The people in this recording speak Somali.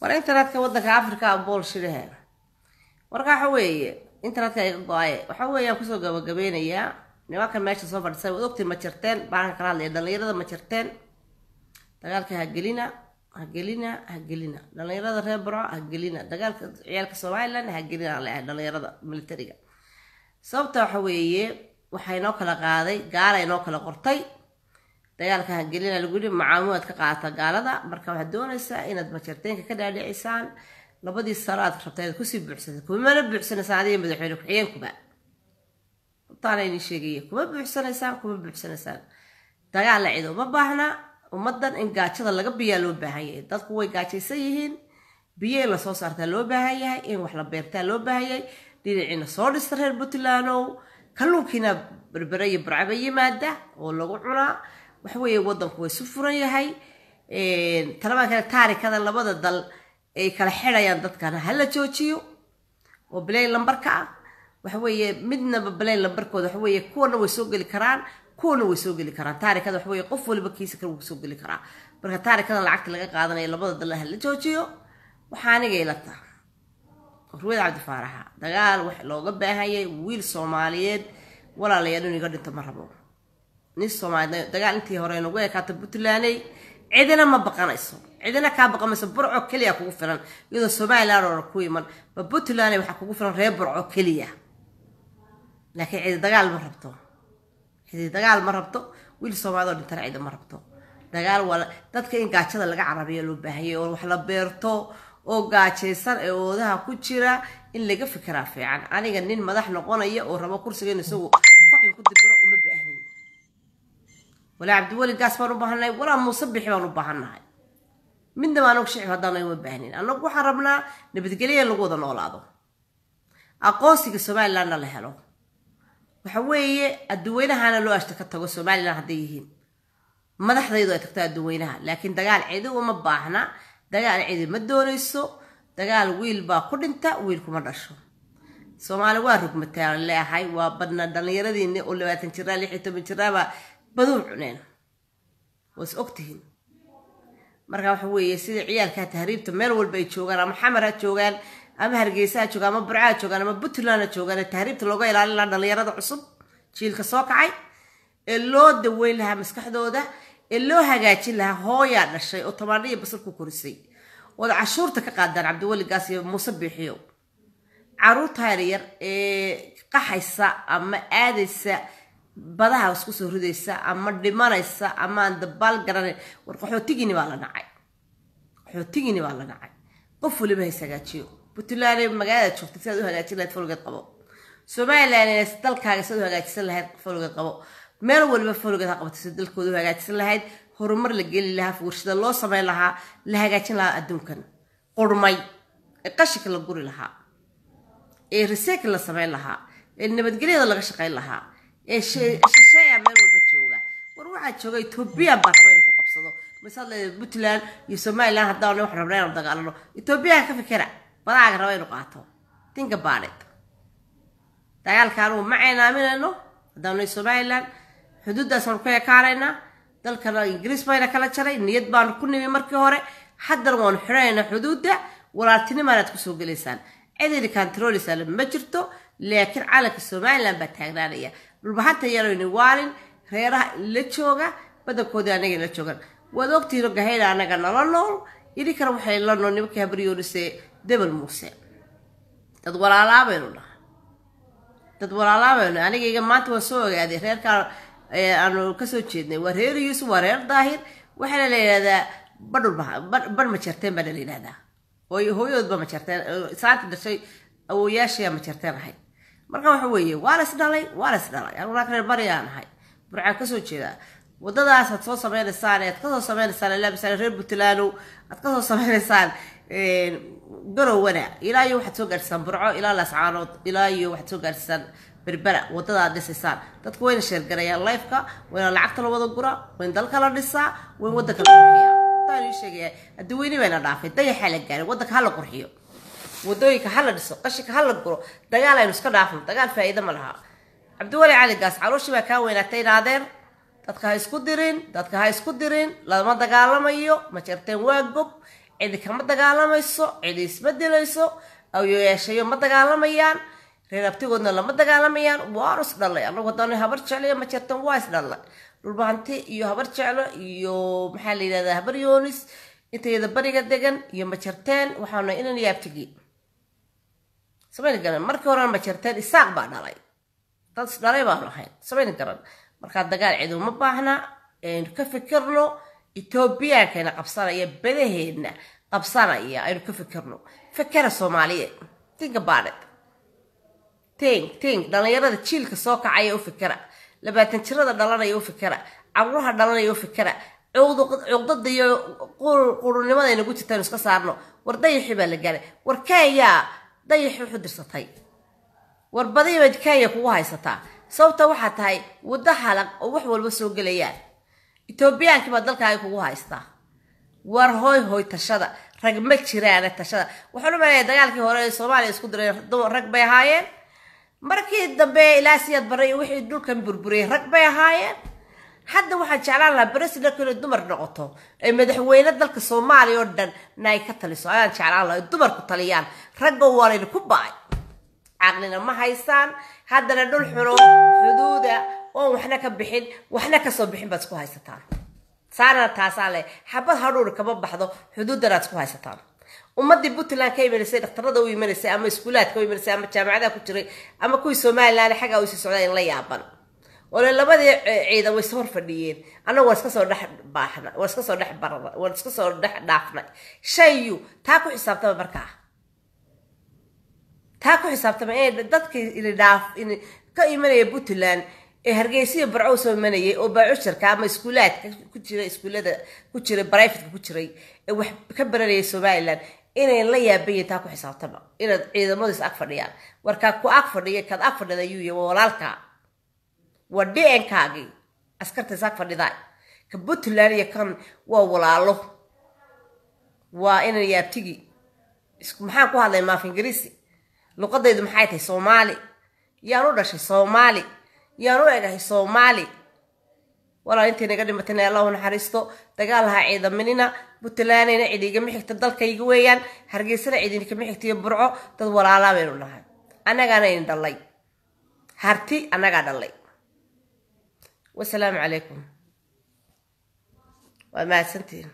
war internetka waddanka africa boolshidahe marka waxa weeye internetka iga go'aye waxa weeyaan ku soo gabagabeynayaa nimankan meesha soo fadhisan waad ogtiin ma jirteen baan kala hadlaya dhalinyarada ma jirteen. Dagaalka ha gelina ha gelina ha gelina. Dhalinyarada reer burco ha gelina. Dagaalka ciyaalka somaliland ha gelina aan leeyahay dhalinyarada militariga. Sababta waxa weeye waxaa inoo kala qaaday gaala inoo kala qortay dagaalka ha gelina lagu yidhi macaamumaad ka qaata gaalada. Marka waxaad doonaysaa inaad majarteenka ka dhaadhicisaan labadii sano aad rabta inaad ku sii buuxsatay kumana buuxsanaysaan adiga madaxweyne ku-xigeenkuba. Taana idin sheegaya kuma buuxsanaysaan kuma buuxsanaysaan. Dagaal la cido uma baahna ummadan in gaajada laga biyaa loo baahan yahay. Dadku way gaajaysan yihiin biyo in la soo saartaa loo baahan yahay in wax la beertaa loo baahan yahay. Dhinaciina soo dhista reer puntlandow kalluunkiina berbere iyo burcaba yimaada oo lagu cunaa waxaweeye wadanku way su furan yahay talabaa kale taarikada labada dal ay kala xidhayaan dadkana hala joojiyo oo bilayn lambarka ah. Waxaweeye midnaba bilayn lambarkooda waxaweeye kuwana way soo geli karaan kuwana way soo geli karaan. Taarikada waxaweeye qof waliba kiisa kale wuu soo geli karaa. Marka taarikada lacagta laga qaadanayo labada dal hala joojiyo waxaa aniga ila taha ruwada cabdifaaraxa dagaal wax looga baahanyay wiil soomaaliyeed walaalayaal inuu iga dhinto ma rabo nin soomaaliyeed dagaal intii hore nagu ekaata puntlandey cidina ma baqanayso. Cidina kaa baqamayso burco keliya kugu filan iyadoo somaliland oo ku iman. Ba puntland waxaa kugu filan reer burco keliya. Laakiin cidi dagaal ma rabto. Cidi dagaal ma rabto. Wiil soomaaliyed oo dhintana cidi ma rabto. Dagaal waa dadka in gaajada laga carabiyo loo baahanyay oo wax la beerto oo gaajaysan ee oodaha ku jira in laga fikiraa fiican. Aniga nin madax noqonaya oo rabo kursigan isagu fakin ku dibiro uma baahnin walaa cabdiweli gaas baan u baahannahay walaa muuse bixi baan u baahannahay midnaba anagu shicib haddaana uma baahnin anagu waxaan rabnaa nabadgelya in lagu wada noolaado. Aqoonsiga somalilandna la helo. Waxa weeye adduweynahana loo ashta ka tago somaliland hadday yihiin. Madaxdaydu ay tagto adduweynaha laakiin dagaal cidi uma baahna. Dagaal cidi ma doonayso. Dagaal wiil baa ku dhinta wiil kuma dhasho. Soomaali waa rugmataa leeahay waa badna dhallinyaradiini oo labaatan jiraa lix iyo toban jiraaba baduu cuneen waa is ogtihiin. Marka waxa weeye sida ciyaalkaa tahriibta meel walba ay joogaan ama xamar ha joogaan ama hargeysa ha joogaan ama burca ha joogaan ama puntland ha joogaan ee tahriibta looga ilaalin lahaa dhallinyarada cusub jiilka soo kacay ee loo daweyn lahaa maskaxdooda ee loo hagaajin lahaa hooyaa dhashay oo tamaandho iyo basal ku korisay. Ood cashuurta ka qaadaan cabdiweligaas iyo muuse biixiyo carruurta yaryar ee qaxaysa ama aadaysa badaha isku soo ridaysa ama dhimanaysa ama aan dabaal garanayn. War qaxootigini baa la nacay. Qaxootigini baa la nacay. Qof waliba hays hagaajiyo puntland magaalada joogtay sidaad u hagaajin lahayd folgeed qabo. Somaliland dalkaaga sidaad u hagaajisan lahayd folgeed qabo. Meel waliba folgeed ha qabatay si dalkooda u hagaajisan lahayd. Horumar la geli lahaa warshada loo sameyn lahaa la hagaajin lahaa adduunkan. Qurmay ee qashinka la guri lahaa. Ee recycle la sameyn lahaa. Ee nabadgelyada laga shaqayn lahaa ee shisheeya meel walba jooga. War waxaa jooga ethoobiyan baa raba inuu ku qabsado. Masaad leedahay puntland iyo somaliland haddaan wax rabna inaan dagaalano. Ethoobiyan ka fikira badaaga raba inuu qaato. Think about it. Dagaalka anugu ma caynaaminayno haddaanu somaliland xuduuddaasaan ku ekaanaynaa dalkana ingiriis bayna kala jaray niyad baanu ku nimi markii hore. Haddana waanu xidhanaynaa xuduudda walaaltinimaanaad ku soo gelaysaan. Cidini kantaroolisaana ma jirto laakiin calanka somaliland baa taagnaanaya dhulbahanta yaloyni waalin reeraha la jooga badankoodii anaga la joogan waad ogtihiino gahayda anaga nala nool idinkana waxay la nool nimankii habaryoonisee debel muuse dad walaalaabaynu dhaha dad walaalaabaynu anigayga maanta waan soo ogaaday reerkaa aanu ka soo jeednay waa reer yuusuf waa reer daahir waxaana la yidhahdaa badhulba badh majarteen baana la yidhahdaa oo hooyadoodba majarteen saanta dhashay awooyaashiyaa majarteen ahayd marka waxa weeye waa la is dhalay waa la is dhalay anuguna reer baryaan ahay. Burcaan ka soo jeedaa wadadaas aad soo sameynaysaan aad ka soo sameynaysaan ilaa misale reer puntlandow aad ka soo sameynaysaan garowana. Ilaa iyo waxaad soo gaadhisaan burco ilaa laascaanood ilaa iyo waxaad soo gaadhisaan berbera waddada aad dhisaysaan dadku wayna sheergarayaan lifeka wayna lacagta la wada gura wayna dalka la dhisaa wayn wadanka la ii sheegaya adduweyne bayna dhaafay dayaxaa la gaaray wadanka ha la qurxiyo waddooyinka ha la dhiso qashinka ha la guro. Dagaal aynu iska dhaafno. Dagaal faa'iido ma laha. Cabdiwali cali gaas calooshii baa kaa weynaatay naadeer dadka ha isku dirin dadka ha isku dirin. Lama dagaalamayo ma jarteen waa gob. Cidi kama dagaalamayso cidi isma dilayso. Awyoyaashayo ma dagaalamayaan reer abtigoodna lama dagaalamayaan waa is dhalay anagu haddaan habar jeclaya ma jirtan waa is dhalay dhulbahanti iyo habar jeclo iyo maxaa la yidhahdaa habar yoonis. Intayada bariga degan iyo majarteen waxaana inan yaabtigi samayna garan markii horena majarteen isaaq baa dhalay. Dad dhalay baanu ahayn samayna garan markaa dagaal cid uma baahna aynu ka fikirno etoobiyankayna qabsanaya badaheedna qabsanaya aynu ka fikirno. Fikera soomaaliyeed think about it. Think think dhalinyarada jiilka soo kacaya u fikera labaatan jirada dhalanaya u fikera cabruha dhalanaya u fikera cuqdada iyo qurunimada aynagu jirta aynu iska saarno. War dayaxii baa la gaaray war kenya dayaxii wuxu dirsatay. War badiiba kenya kugu haysataa. Sababta waxaa tahay waddo halag oo wax walba soo gelayaan etoobiyaankii baa dalkaaga kugu haystaa. War hooy hooy tashada rag ma jiraane tashada. Waxaan u maleeyaa dagaalkii hore ee soomaaliya isku diray rag bay ahaayeen. Markii dambe ilaa siyaad baray wixii dhulkan burburiyay rag bay ahaayeen hadda waxaan jeclaan lahaa bresidenku inay dumar noqoto. Ay madaxweyne dalka soomaaliya oo dhan na ka taliso. Ayaan jeclaan lahaa ay dumarku taliyaan. Ragga waalayna ku ba'ay. Caqlina ma haysaan haddana dhul xuno xuduuda oon waxna ka bixin waxna ka soo bixin baad isku haysataan. Saarana taasaa leh. Xabad hadhuuri kama baxdo xuduuddanaad isku haysataan. Ummadii puntland ka imanaysay dhakhtarada u imanaysay ama iskuulaadka u imanaysay ama jaamacadaha ku jiray ama kuwii somalilan xaggaa u sii socdaan la yaaban ole labadii ciidan way soo hor fadhiyeen annagu waan iska soo dhex baaxna waan iska soo dhex barana waan iska soo dhex dhaafnay. Shayu taa ku xisaabtama markaa. Taa ku xisaabtama ee dadkii ini dhaaf in ka imanaya puntland ee hargeysiya barco soo imanayay oo baacujarka ama iskuulaadka ku jira iskuullada ku jiray brivatka ku jiray ee wax ka baranayay somaliland inay la yaabayin taa ku xisaabtama. Inaad ciidamadiis ag fadhiyaan. Warkaa ku ag fadhiya kaad ag fadhida ayuu yahay waa walaalkaa waa dnkaagii askartays ag fadhidaa ka puntland iyo kan waa walaalo. Waa inan yaabtigi maxaan ku hadlay maaf ingiriisi? Luqadaydu maxay tahay soomaali? Yaan u dhashay soomaali? Yaan u egahay soomaali? Walaa intii naga dhimatayna allahu naxariisto dagaal lahaa ciidaminina puntlandayna cid igama xigta dalkayga weeyaan hargeysana cid xigtiyo burco dad walaalaa baynu nahay. Annagaana idin harti annagaa dhallay wasalaamu calaykum waa mahadsantiin